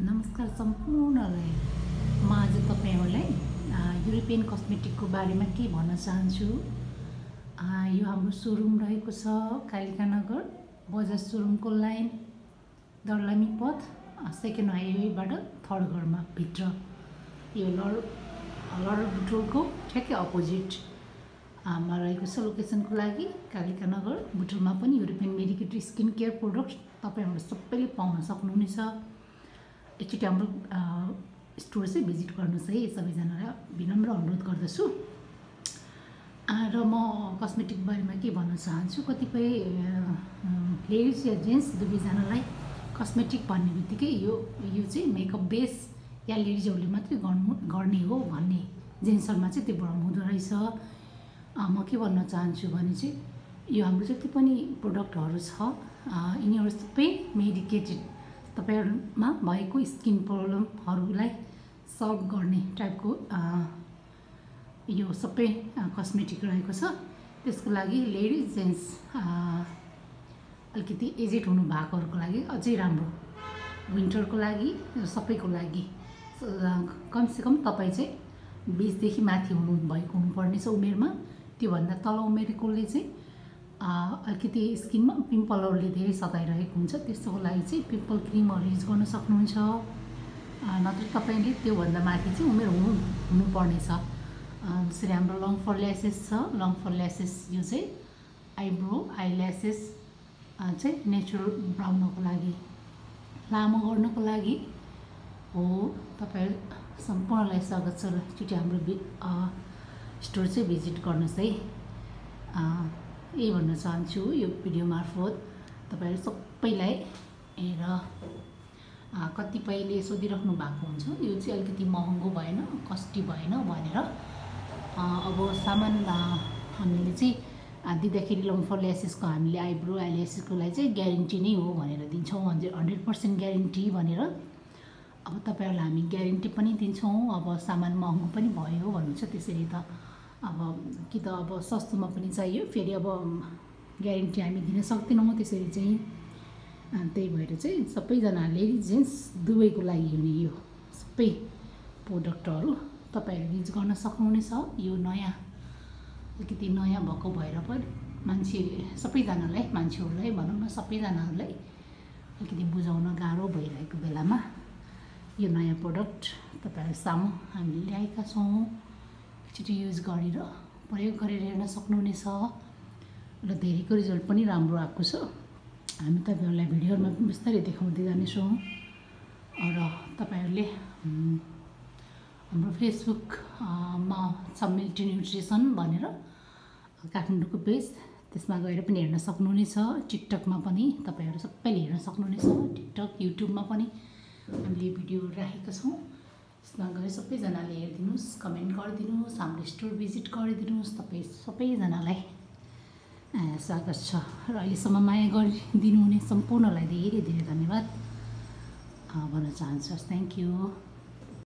नमस्कार सम्पूर्णलाई म आज तपाईँहरूलाई युरोपियन कस्मेटिकको बारेमा के भन्न चाहन्छु? यो हाम्रो सोरुम रहेको छ कालिका नगर बजाज सोरुमको लाइन दर्लामी पथ सेकेन्ड हाइवेबाट थर्ड घरमा भित्र। यो लड लड बुटोलको ठ्याक्कै अपोजिट मा रहेको छ लोकेसनको लागि कालिका नगर बुटोलमा पनि European medicated skin care product तपाईँहरू सबैले पाउन सक्नुहुनेछ। एकचोटि हाम्रो स्टोर चाहिँ भिजिट गर्नुहोस् है सबैजनालाई विनम्र अनुरोध गर्दछु। र म कस्मेटिक बारेमा के भन्न चाहन्छु कतिपय लेडिज या जेन्ट्स दुवैजनालाई कस्मेटिक भन्ने बित्तिकै यो यो चाहिँ मेकअप बेस या लेडिजहरूले मात्रै गर्नु गर्ने हो भन्ने जेन्ट्सहरूमा चाहिँ त्यो भ्रम हुँदो रहेछ। म के भन्न चाहन्छु भने चाहिँ यो हाम्रो जति पनि प्रोडक्टहरू छ यिनीहरू सबै मेडिकेटेड तपाईँहरूमा भएको स्किन प्रब्लमहरूलाई सल्भ गर्ने टाइपको यो सबै कस्मेटिक रहेको छ। त्यसको लागि लेडिज जेन्ट्स अलिकति हुनु भएकोहरूको लागि अझै राम्रो। विन्टरको लागि र सबैको लागि कमसेकम तपाईँ चाहिँ बिसदेखि माथि हुनु भएको हुनुपर्नेछ उमेरमा। त्योभन्दा तल उमेरकोले चाहिँ अलिकति स्किनमा पिम्पलहरूले धेरै सताइरहेको हुन्छ। त्यस्तोको लागि चाहिँ पिम्पल क्रिमहरू युज गर्न सक्नुहुन्छ। नत्र तपाईँले त्योभन्दा माथि चाहिँ उमेर हुनु हुनुपर्नेछ। जसरी हाम्रो लङ फर ल्यासेस छ। लङ फर ल्यासेस यो चाहिँ आइब्रो आई ल्यासेस चाहिँ नेचुरल बनाउनको लागि लामो गर्नको लागि हो। तपाईँ सम्पूर्णलाई स्वागत छ। एकचोटि हाम्रो स्टोर चाहिँ भिजिट गर्नुहोस् है। यही भन्न चाहन्छु यो भिडियो मार्फत तपाईँहरू सबैलाई र अ, कतिपयले सोधिराख्नु भएको हुन्छ यो चाहिँ अलिकति महँगो भएन कस्टी भएन भनेर। अब सामान हामीले चाहिँ दिँदाखेरि लङ फर ल्यासेसको हामीले आइब्रो आइल्यासेसको लागि चाहिँ ग्यारेन्टी नै हो भनेर दिन्छौँ हन्ड्रेड हन्ड्रेड पर्सेन्ट ग्यारेन्टी भनेर। अब तपाईँहरूलाई हामी ग्यारेन्टी पनि दिन्छौँ अब सामान महँगो पनि भयो भन्नुहुन्छ त्यसरी त। अब कि त अब सस्तोमा पनि चाहियो। फेरि अब ग्यारेन्टी हामी दिन सक्दैनौँ त्यसरी चाहिँ। त्यही भएर चाहिँ सबैजना लेडिज जेन्ट्स दुवैको लागि हुने यो सबै प्रोडक्टहरू तपाईँहरू युज गर्न सक्नुहुनेछ। यो नयाँ अलिकति नयाँ भएको भएर पनि मान्छे सबैजनालाई मान्छेहरूलाई भनौँ न सबैजनाहरूलाई अलिकति बुझाउन गाह्रो भइरहेको बेलामा यो नयाँ प्रोडक्ट तपाईँहरू सामु हामीले ल्याएका छौँ। एकचोटि युज गरेर प्रयोग गरेर हेर्न सक्नुहुनेछ र धेरैको रिजल्ट पनि राम्रो आएको छ। हामी तपाईँहरूलाई भिडियोहरूमा पनि बिस्तारै देखाउँदै जानेछौँ। र तपाईँहरूले हाम्रो फेसबुकमा छ मिल्टी न्युट्रिसन भनेर काठमाडौँको पेज त्यसमा गएर पनि हेर्न सक्नुहुनेछ। टिकटकमा पनि तपाईँहरू सबैले हेर्न सक्नुहुनेछ। टिकटक युट्युबमा पनि हामीले भिडियो राखेका छौँ। त्यसमा गएर सबैजनाले हेरिदिनुहोस् कमेन्ट गरिदिनुहोस् हाम्रो स्टोर भिजिट गरिदिनुहोस् तपाईँ सबैजनालाई। स्वागत छ। र अहिलेसम्म माया गरिदिनु हुने सम्पूर्णलाई धेरै धेरै धन्यवाद। भन्न चाहन्छु। Thank you.